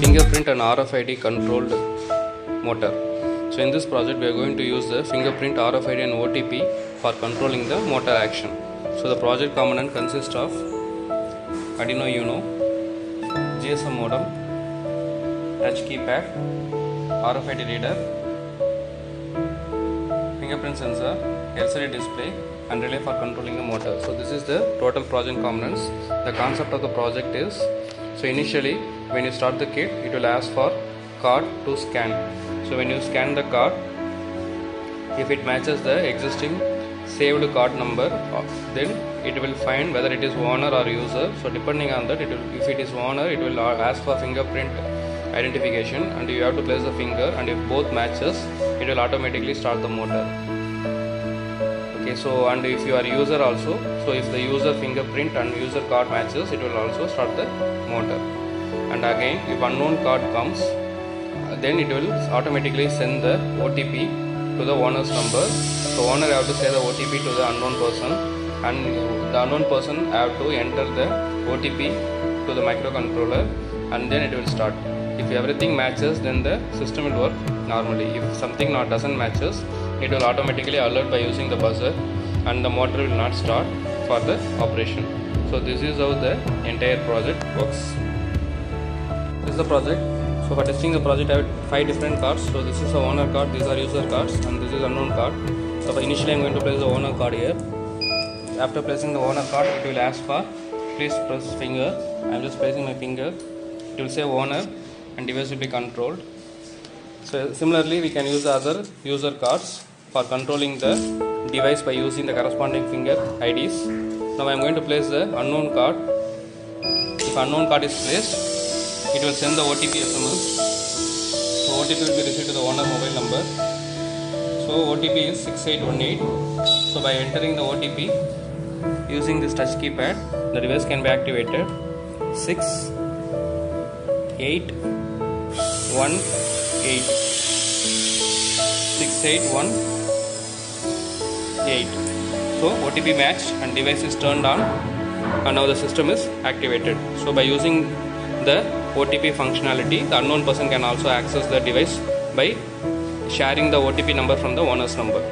fingerprint and RFID controlled motor. So in this project we are going to use the fingerprint, RFID and OTP for controlling the motor action. So the project component consists of Arduino Uno, GSM modem, touch keypad, RFID reader, fingerprint sensor, LCD display and relay for controlling the motor. So this is the total project components. The concept of the project is so initially when you start the kit it will ask for card to scan. So when you scan the card if it matches the existing saved card number uh, then it will find whether it is owner or user so depending on that it will if it is owner it will uh, ask for fingerprint identification and you have to place the finger and if both matches it will automatically start the motor so and if you are user also so if the user fingerprint and user card matches it will also start the motor. And again if unknown card comes uh, then it will automatically send the otp to the owner's number. So owner have to say the otp to the unknown person and the unknown person have to enter the otp to the microcontroller and then it will start. If everything matches then the system will work normally. If something not doesn't matches it will automatically alert by using the buzzer and the motor will not start for the operation. So this is how the entire project works. This is the project. So for testing the project i have five different cards so this is the owner card these are user cards and this is unknown card so initially i'm going to place the owner card here. After placing the owner card it will ask for please press finger. I'm just placing my finger. It will say owner and device will be controlled so similarly we can use the other user cards for controlling the device by using the corresponding finger IDs. Now I am going to place the unknown card. If unknown card is placed, it will send the OTP SMS. So OTP will be received to the owner mobile number. So OTP is 6818. So by entering the OTP using this touch keypad, the device can be activated. 6 8 1 8 681 so OTP matched and device is turned on and now the system is activated. So by using the OTP functionality the unknown person can also access the device by sharing the OTP number from the owner's number.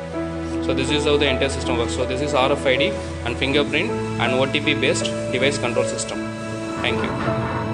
So this is how the entire system works. So this is RFID and fingerprint and OTP based device control system. Thank you